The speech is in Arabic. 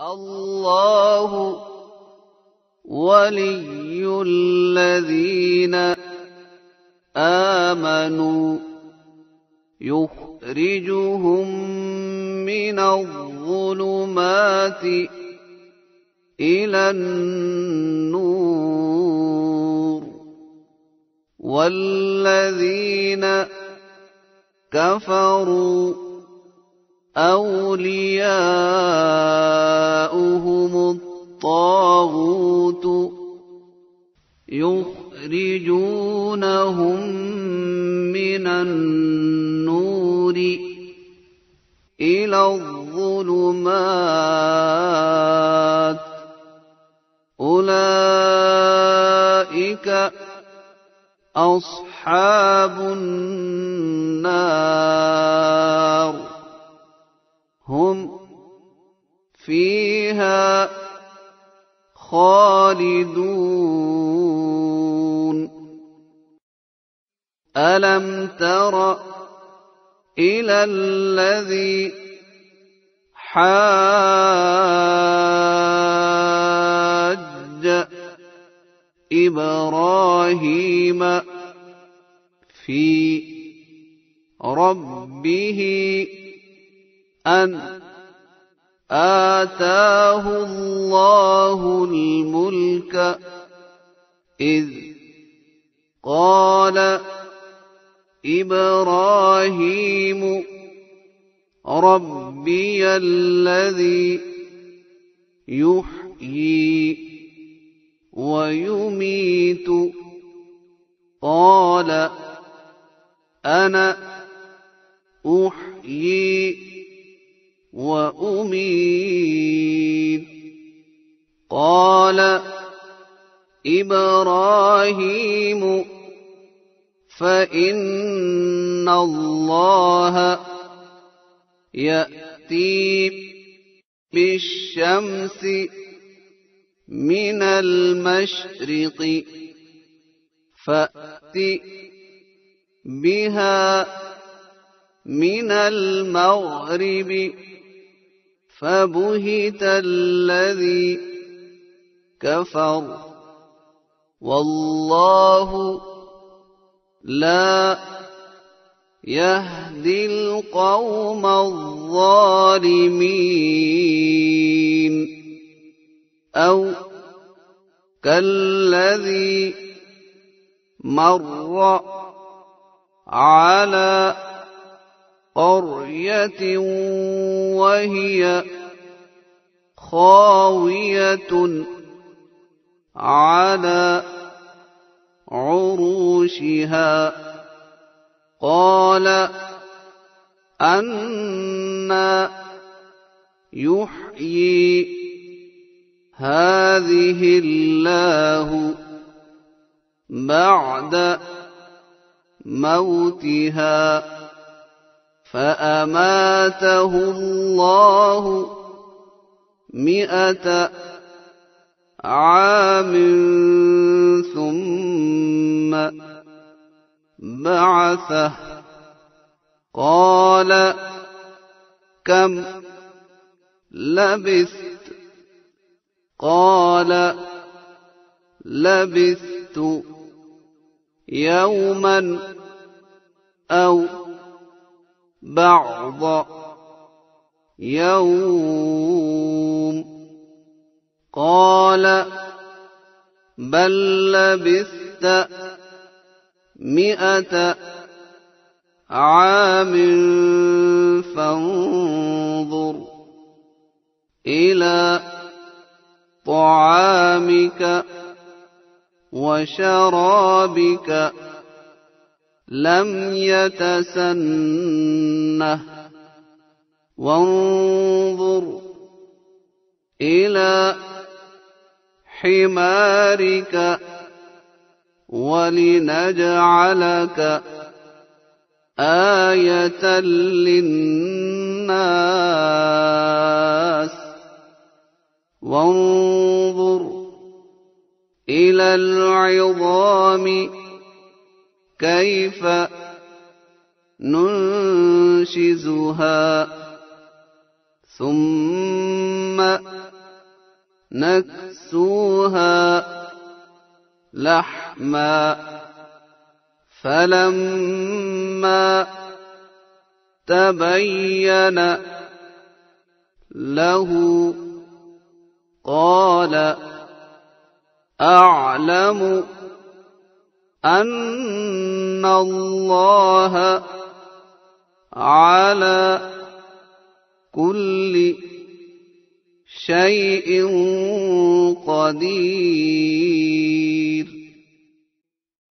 الله ولي الذين آمنوا يخرجهم من الظلمات إلى النور والذين كفروا أولياؤهم الطاغوت يخرجونهم من النور إلى الظلمات أولئك أصحاب النار خالدون. ألم تر إلى الذي حاج إبراهيم في ربه أن آتاه الله الملك إذ قال إبراهيم ربي الذي يحيي ويميت. قال أنا أحيي وأميت قال إبراهيم فإن الله يأتي بالشمس من المشرق فأت بها من المغرب. فبهت الذي كفر. والله لا يهدي القوم الظالمين. أو كالذي مر على قرية وهي خاوية على عروشها. قال أنا يحيي هذه الله بعد موتها. فأماته الله مئة عام ثم بعثه. قال كم لبثت؟ قال لبثت يوما أو بعض يوم قال بل لبثت مئة عام فانظر إلى طعامك وشرابك لم يتسنه. وانظر إلى حمارك ولنجعلك آية للناس. وانظر إلى العظام كيف ننشزها؟ ثم نكسوها لحما. فلما تبين له قال أعلم أن الله على كل شيء قدير.